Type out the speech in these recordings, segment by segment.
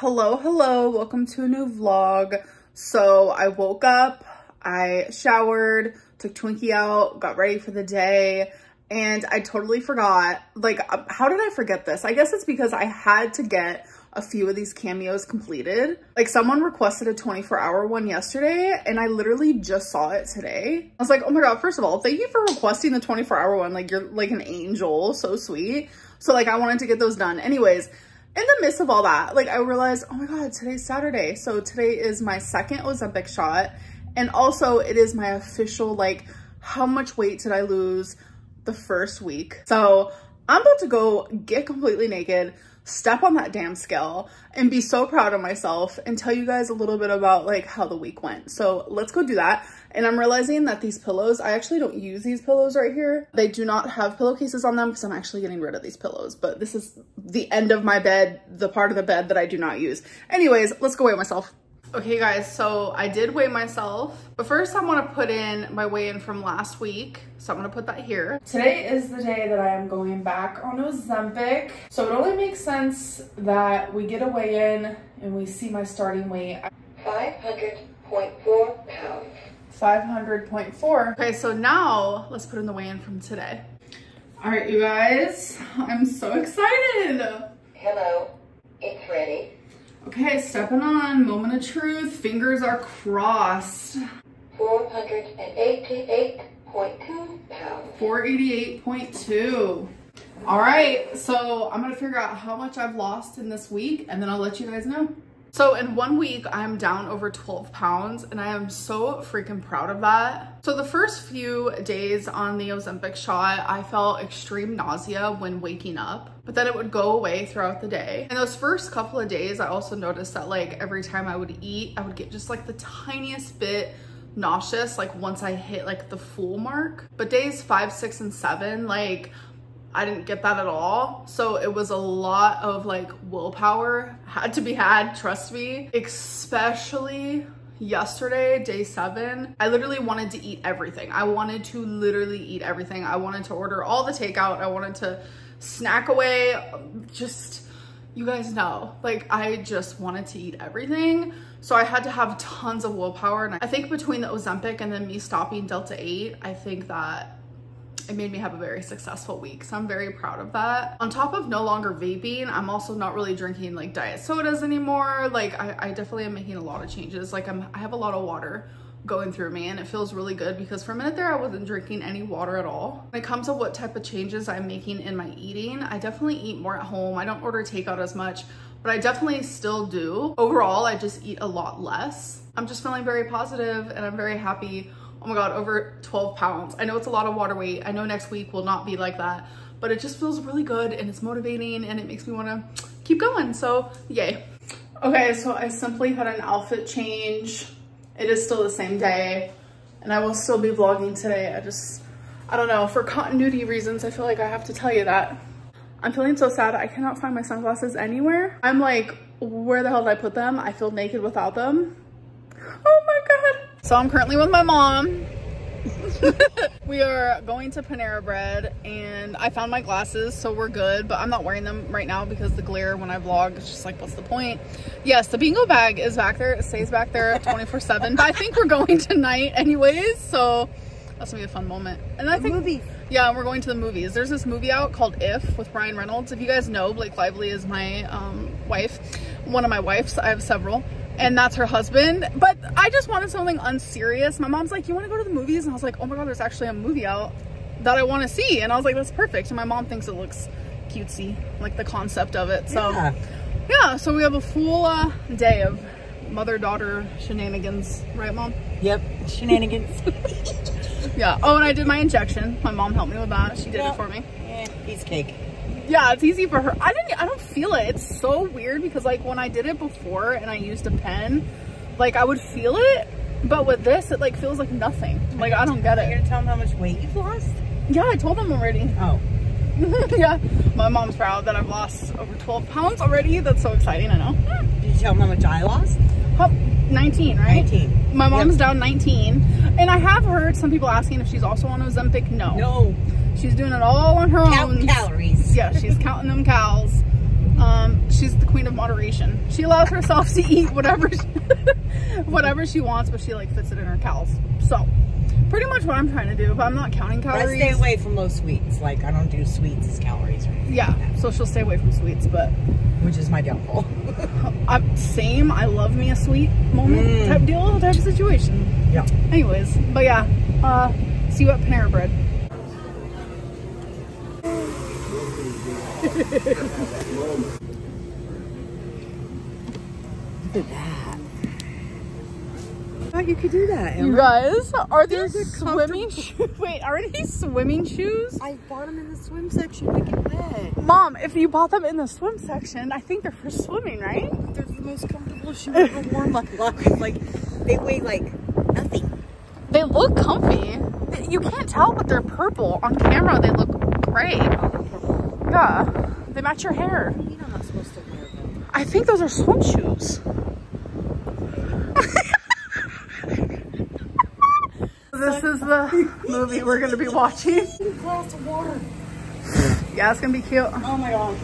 Hello, hello, welcome to a new vlog. So I woke up, I showered, took Twinkie out, got ready for the day, and I totally forgot, like, uh, how did I forget this? I guess it's because I had to get a few of these cameos completed. Like someone requested a 24 hour one yesterday and I literally just saw it today. I was like, oh my God, first of all, thank you for requesting the 24 hour one. Like you're like an angel, so sweet. So like I wanted to get those done. Anyways, in the midst of all that, like I realized, oh my God, today's Saturday. So today is my second Ozempic shot. And also it is my official, like how much weight did I lose the first week? So I'm about to go get completely naked, step on that damn scale and be so proud of myself and tell you guys a little bit about like how the week went. So let's go do that. And I'm realizing that these pillows, I actually don't use these pillows right here. They do not have pillowcases on them because I'm actually getting rid of these pillows. But this is the end of my bed, the part of the bed that I do not use. Anyways, let's go weigh myself. Okay guys, so I did weigh myself, but first I wanna put in my weigh-in from last week. So I'm gonna put that here. Today is the day that I am going back on Ozempic. So it only makes sense that we get a weigh-in and we see my starting weight. 500.4 pounds. 500.4. Okay, so now let's put in the weigh-in from today. All right, you guys, I'm so excited. Hello, it's ready. Okay, stepping on, moment of truth, fingers are crossed. 488.2 pounds. 488.2. All right, so I'm gonna figure out how much I've lost in this week and then I'll let you guys know. So in one week, I'm down over 12 pounds and I am so freaking proud of that. So the first few days on the Ozempic shot, I felt extreme nausea when waking up, but then it would go away throughout the day. And those first couple of days, I also noticed that like every time I would eat, I would get just like the tiniest bit nauseous like once I hit like the full mark. But days five, six, and seven, like I didn't get that at all. So it was a lot of like willpower had to be had, trust me, especially yesterday, day seven, I literally wanted to eat everything. I wanted to literally eat everything. I wanted to order all the takeout. I wanted to snack away, just, you guys know, like I just wanted to eat everything. So I had to have tons of willpower. And I think between the Ozempic and then me stopping Delta 8, I think that it made me have a very successful week. So I'm very proud of that. On top of no longer vaping, I'm also not really drinking like diet sodas anymore. Like I, I definitely am making a lot of changes. Like I'm, I have a lot of water going through me and it feels really good because for a minute there I wasn't drinking any water at all. When it comes to what type of changes I'm making in my eating, I definitely eat more at home. I don't order takeout as much, but I definitely still do. Overall, I just eat a lot less. I'm just feeling very positive and I'm very happy oh my God, over 12 pounds. I know it's a lot of water weight. I know next week will not be like that, but it just feels really good and it's motivating and it makes me wanna keep going. So yay. Okay, so I simply had an outfit change. It is still the same day and I will still be vlogging today. I just, I don't know, for continuity reasons, I feel like I have to tell you that. I'm feeling so sad. I cannot find my sunglasses anywhere. I'm like, where the hell did I put them? I feel naked without them. Oh my God. So I'm currently with my mom. we are going to Panera Bread and I found my glasses so we're good but I'm not wearing them right now because the glare when I vlog is just like what's the point? Yes the bingo bag is back there it stays back there 24 7 but I think we're going tonight anyways so that's gonna be a fun moment. And I think movies. Yeah we're going to the movies. There's this movie out called If with Ryan Reynolds. If you guys know Blake Lively is my um, wife one of my wives. I have several and that's her husband. But I just wanted something unserious. My mom's like, you want to go to the movies? And I was like, oh my God, there's actually a movie out that I want to see. And I was like, that's perfect. And my mom thinks it looks cutesy, like the concept of it. So yeah, yeah so we have a full uh, day of mother-daughter shenanigans. Right, mom? Yep, shenanigans. yeah. Oh, and I did my injection. My mom helped me with that. She did yep. it for me. Yeah, piece cake yeah it's easy for her. I didn't i don't feel it. It's so weird because like when i did it before and i used a pen like i would feel it but with this it like feels like nothing. Like i don't get it. You're gonna tell them how much weight you've lost? Yeah i told them already. Oh. Yeah. My mom's proud that i've lost over 12 pounds already. That's so exciting i know. Did you tell them how much i lost? 19 right? 19 my mom's yep. down 19 and i have heard some people asking if she's also on ozempic. No. No. She's doing it all on her Count own. calories. Yeah, she's counting them cows. Um, she's the queen of moderation. She allows herself to eat whatever, she, whatever she wants, but she like fits it in her cows. So pretty much what I'm trying to do, but I'm not counting But I stay away from low sweets. Like I don't do sweets as calories or anything. Yeah, so she'll stay away from sweets, but Which is my downfall. I'm same. I love me a sweet moment Mm. type deal, type of situation. yeah. Anyways, but yeah, uh, see you at Panera Bread. Look at that. I thought you could do that. You Amber. guys, are these swimming shoes? Wait, are these swimming shoes? I bought them in the swim section to get wet. Mom, if you bought them in the swim section, I think they're for swimming, right? They're the most comfortable shoes I've ever worn life. Like, they weigh like nothing. They look comfy. You can't tell, but they're purple. On camera, they look gray. They match your hair. You know I'm not supposed to wear them. I think those are swim shoes. this is the movie we're gonna be watching. glass of water. Yeah, it's gonna be cute. Oh my god.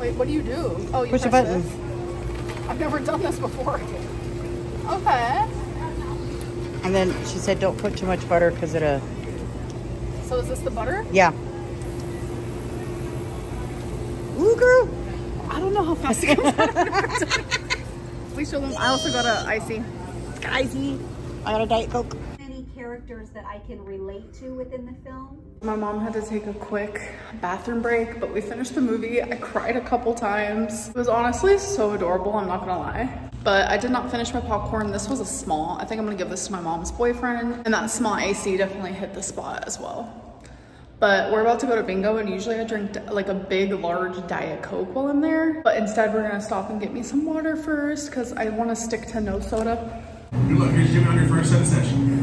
Wait, what do you do? Oh, you Push a button. this? I've never done this before. Okay. And then she said, don't put too much butter because it, uh, So is this the butter? yeah. Ooh, girl. I don't know how fast it comes out. we show them. I also got a icy. Icy. I got a Diet Coke. Any characters that I can relate to within the film? My mom had to take a quick bathroom break, but we finished the movie. I cried a couple times. It was honestly so adorable, I'm not gonna lie. But I did not finish my popcorn. This was a small. I think I'm gonna give this to my mom's boyfriend. And that small AC definitely hit the spot as well. But we're about to go to bingo and usually I drink like a big, large Diet Coke while I'm there. But instead we're gonna stop and get me some water first because I wanna stick to no soda. Good luck. Here's Jimmy on your first set session.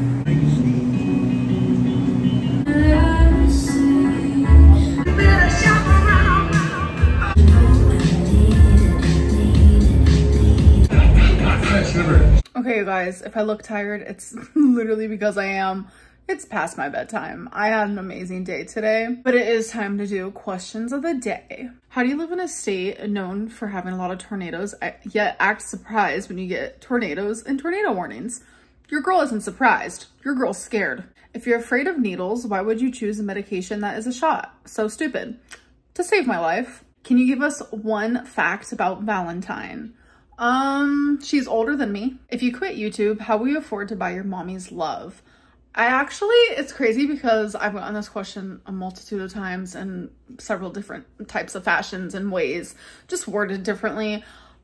Okay, you guys, if I look tired, it's literally because I am. It's past my bedtime. I had an amazing day today, but it is time to do questions of the day. How do you live in a state known for having a lot of tornadoes, yet act surprised when you get tornadoes and tornado warnings? Your girl isn't surprised. Your girl's scared. If you're afraid of needles, why would you choose a medication that is a shot? So stupid. To save my life. Can you give us one fact about Valentine? Um, she's older than me. If you quit YouTube, how will you afford to buy your mommy's love? I actually, it's crazy because I've gotten this question a multitude of times in several different types of fashions and ways, just worded differently.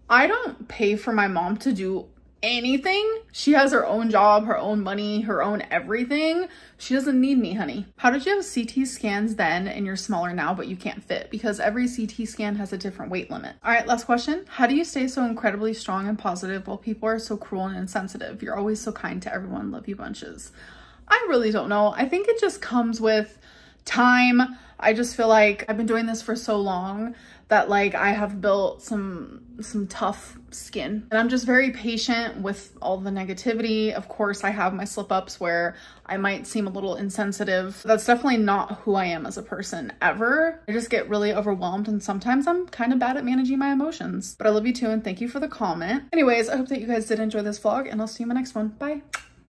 I don't pay for my mom to do anything. She has her own job, her own money, her own everything. She doesn't need me, honey. How did you have CT scans then and you're smaller now, but you can't fit? Because every CT scan has a different weight limit. All right, last question. How do you stay so incredibly strong and positive while people are so cruel and insensitive? You're always so kind to everyone. Love you bunches. I really don't know. I think it just comes with time. I just feel like I've been doing this for so long that like I have built some some tough skin and I'm just very patient with all the negativity. Of course, I have my slip ups where I might seem a little insensitive. That's definitely not who I am as a person ever. I just get really overwhelmed and sometimes I'm kind of bad at managing my emotions. But I love you too and thank you for the comment. Anyways, I hope that you guys did enjoy this vlog and I'll see you in my next one. Bye.